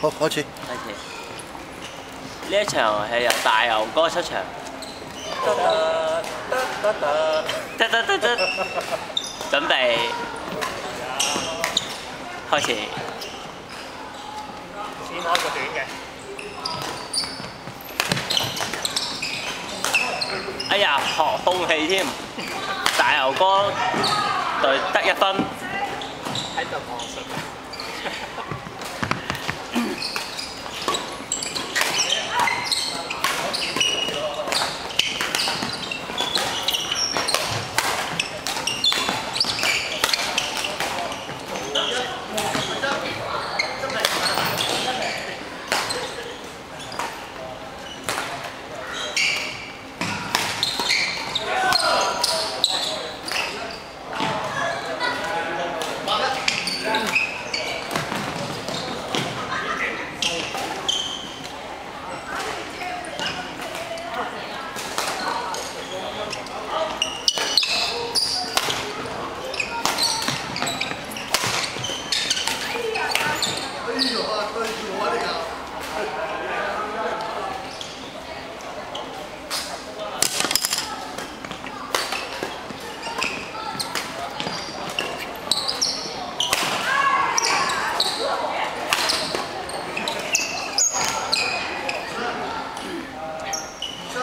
好，开始。开始。呢一场系由大牛哥出场。得得得得，准备开始。先开个短嘅。哎呀，学空气添，大牛哥队得一分。喺度望实。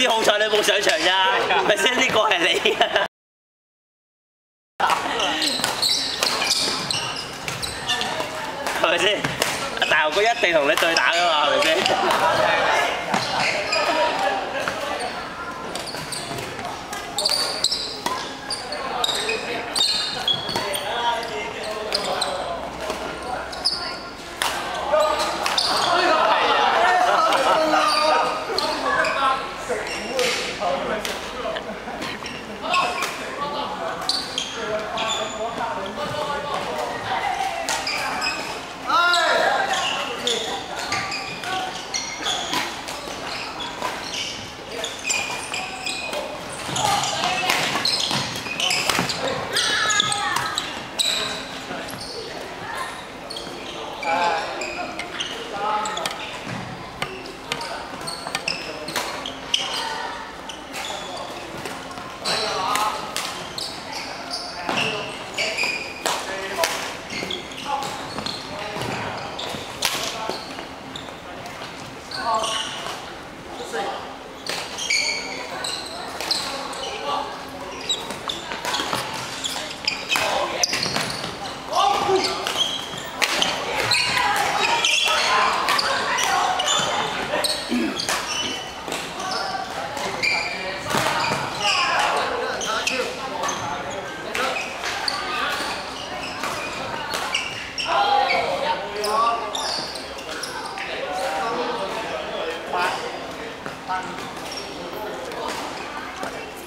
斯好彩你冇上場咋，咪先呢個係你啊！係咪先？大牛哥一定同你對打噶嘛，係咪先？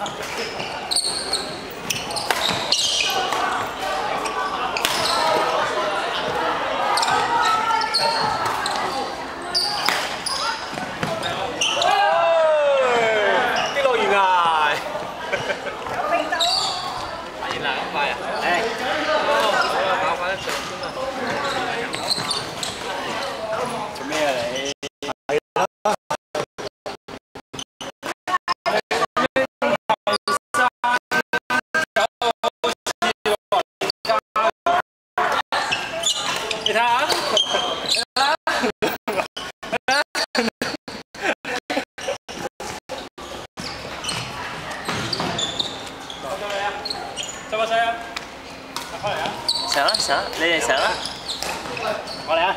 감사합니다. thì thả sợ sợ. Đây là sợ. Qua đây